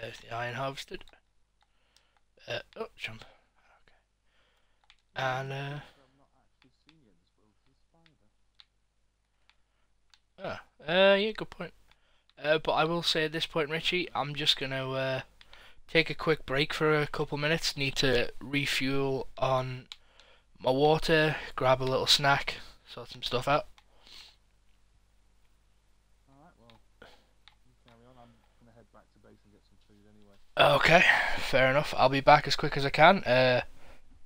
There's the iron harvested. Uh, oh, jump. Okay. And, uh, ah, uh, yeah, good point. Uh, but I will say at this point, Ritchie, I'm just gonna uh, take a quick break for a couple minutes. Need to refuel on my water, grab a little snack, sort some stuff out. Alright, well, you carry on. I'm gonna head back to base and get some food anyway. Okay, fair enough. I'll be back as quick as I can. Uh,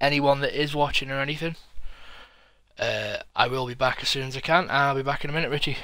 anyone that is watching or anything, uh, I will be back as soon as I can, I'll be back in a minute, Ritchie.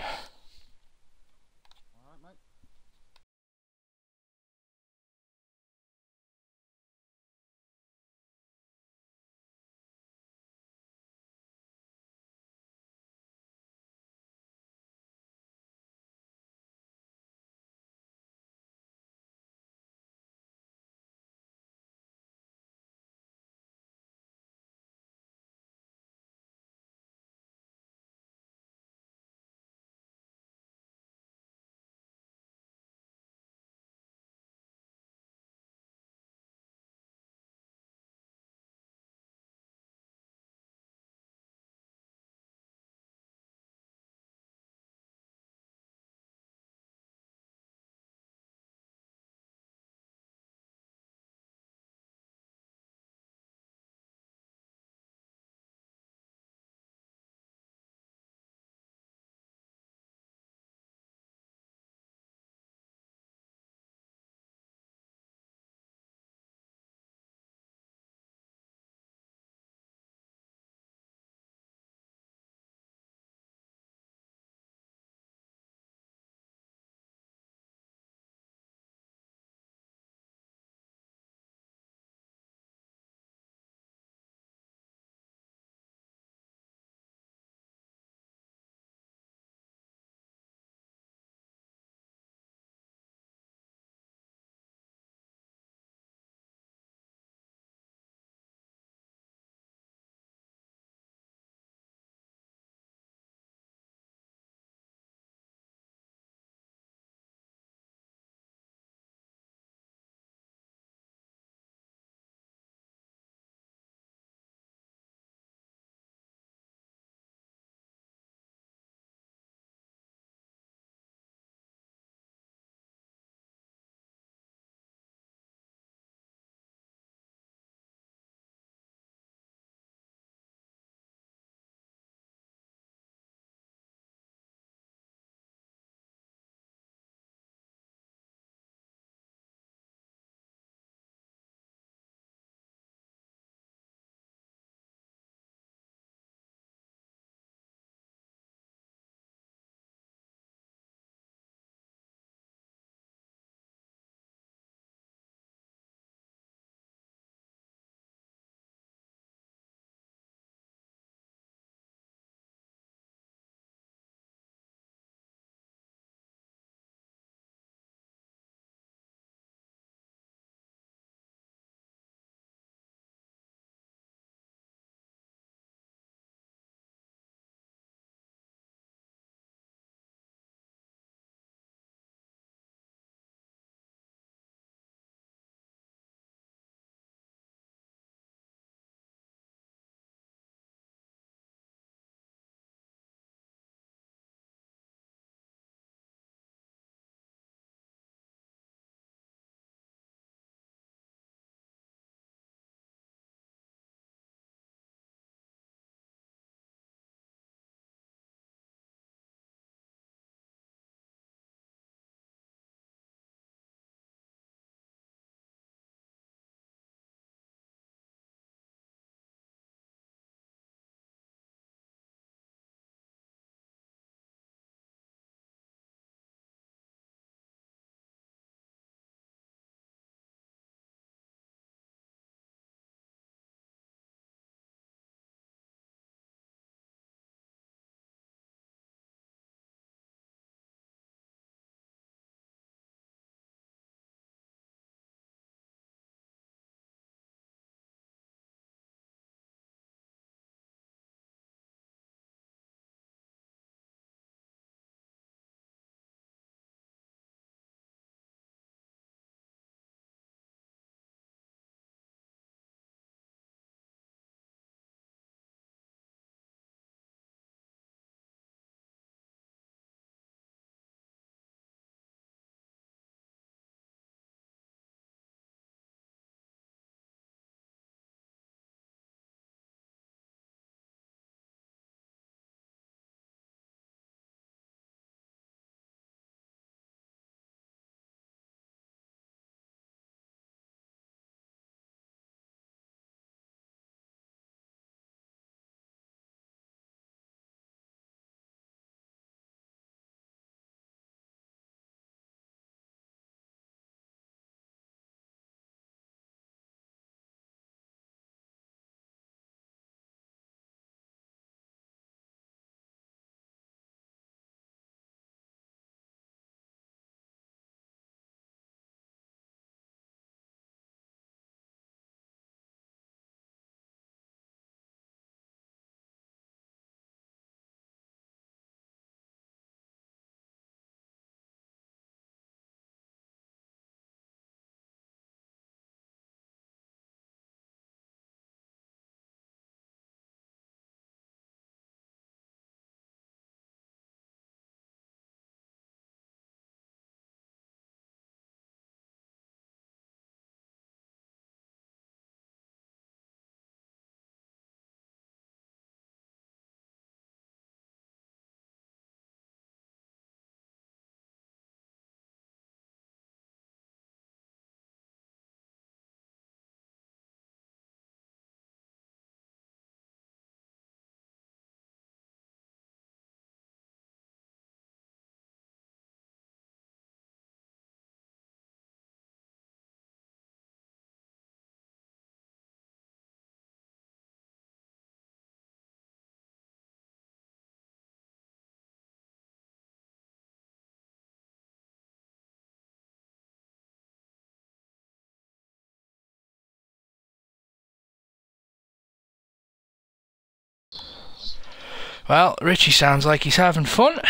Well, Ritchie sounds like he's having fun.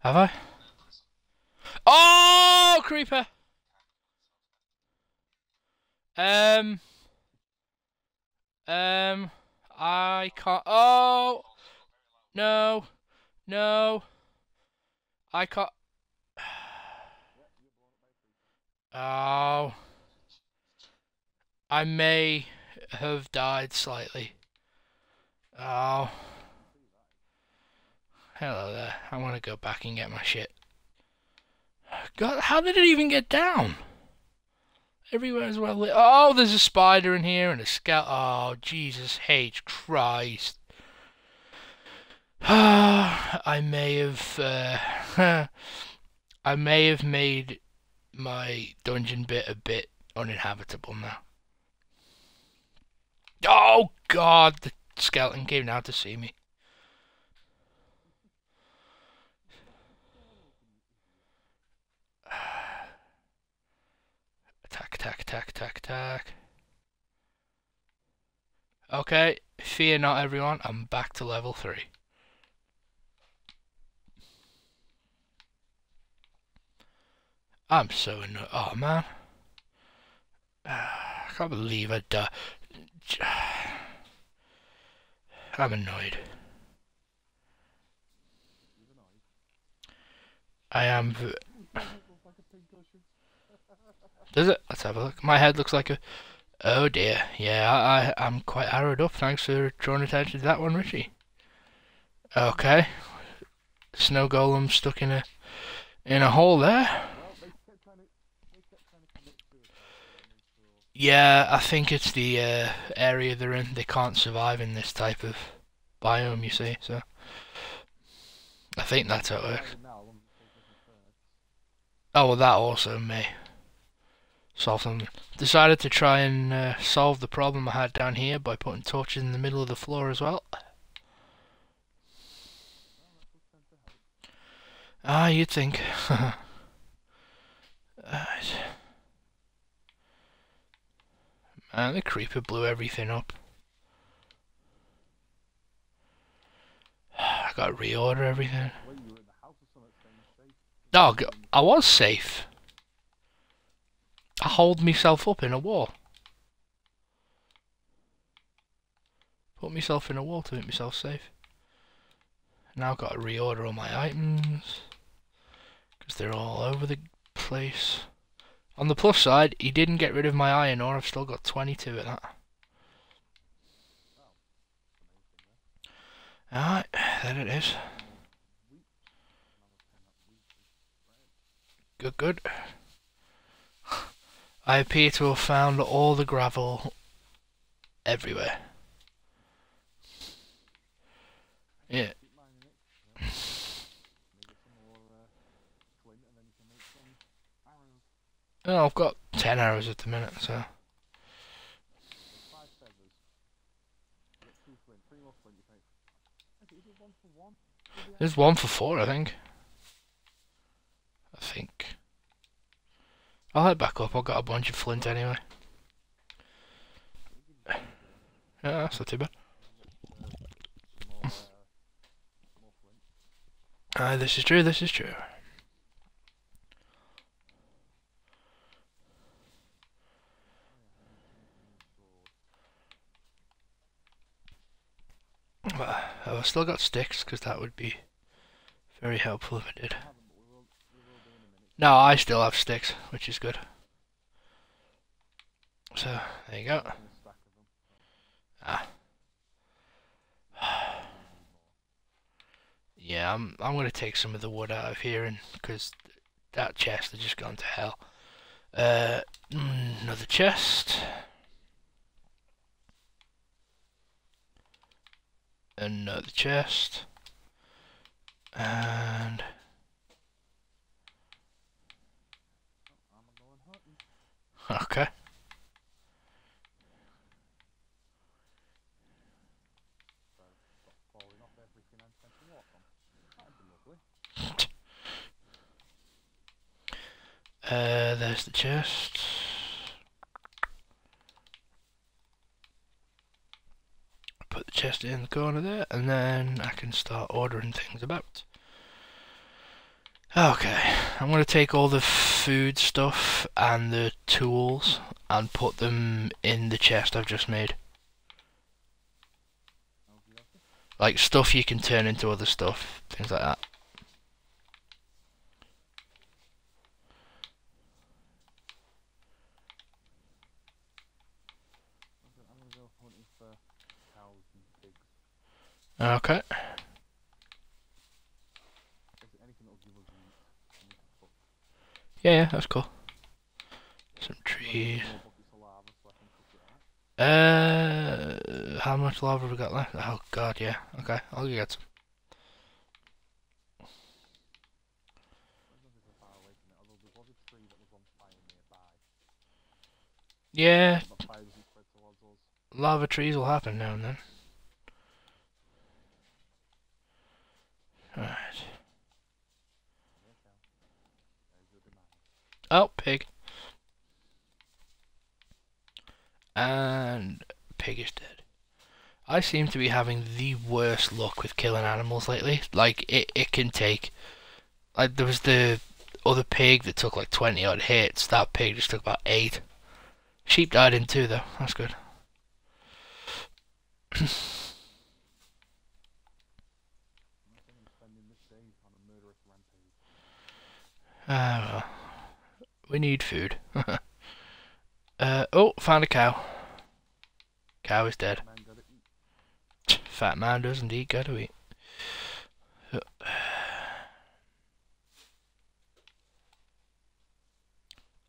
Have I? Oh, creeper. Um. Um. I can't. Oh. No. No. I can't. Oh. I may have died slightly. Oh. Hello there. I want to go back and get my shit. God, how did it even get down? Everywhere is well lit. Oh, there's a spider in here and a scout. Oh, Jesus H. Christ. I may have, uh, I may have made my dungeon bit a bit uninhabitable now. God, the skeleton came out to see me. Attack, attack, attack, attack, attack. Okay, fear not everyone, I'm back to level 3. I'm so annoyed. Oh man. I can't believe I died. I'm annoyed. I am. Does it? Let's have a look. My head looks like a. Oh dear. Yeah, I, I, am quite arrowed up. Thanks for drawing attention to that one, Ritchie. Okay. Snow golem stuck in a in a hole there. Yeah, I think it's the uh, area they're in. They can't survive in this type of biome, you see, so... I think that's how it works. Oh, well, that also may solve something. Decided to try and uh, solve the problem I had down here by putting torches in the middle of the floor as well. Ah, you'd think. right. And the creeper blew everything up. I gotta reorder everything. Dog, I was safe. I hold myself up in a wall. Put myself in a wall to make myself safe. Now I've got to reorder all my items. Because they're all over the place. On the plus side, he didn't get rid of my iron ore. I've still got 22 of that. Alright, there it is. Good, good. I appear to have found all the gravel everywhere. Yeah. I've got 10 arrows at the minute, so. There's one for four, I think. I think. I'll head back up, I've got a bunch of flint anyway. Yeah, that's not too bad. Uh, this is true, this is true. I've still got sticks because that would be very helpful if I did. No, I still have sticks, which is good. So, there you go. Ah. Yeah, I'm I'm gonna take some of the wood out of here and because that chest has just gone to hell. Uh, another chest. Another chest. And okay. Uh, there's the chest chest in the corner there, and then I can start ordering things about. Okay, I'm going to take all the food stuff and the tools and put them in the chest I've just made. Like stuff you can turn into other stuff, things like that. Okay. Yeah, yeah, that's cool. Some trees. Uh, how much lava we got left? Oh god, yeah. Okay, I'll get some. Yeah. Lava trees will happen now and then. Alright. Oh, pig. And pig is dead. I seem to be having the worst luck with killing animals lately. Like, it, it can take... Like, there was the other pig that took like 20 odd hits. That pig just took about 8. Sheep died in too, though. That's good. Ah, well. We need food. uh, oh, found a cow. Cow is dead. Fat man does indeed go to eat.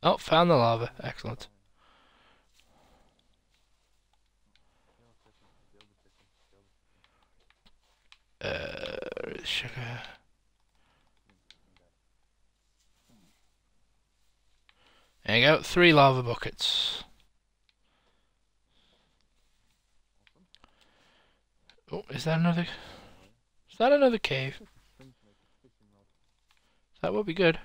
Oh, found the lava. Excellent. Uh, sugar. There you go, three lava buckets. Oh, is that another... Is that another cave? That would be good.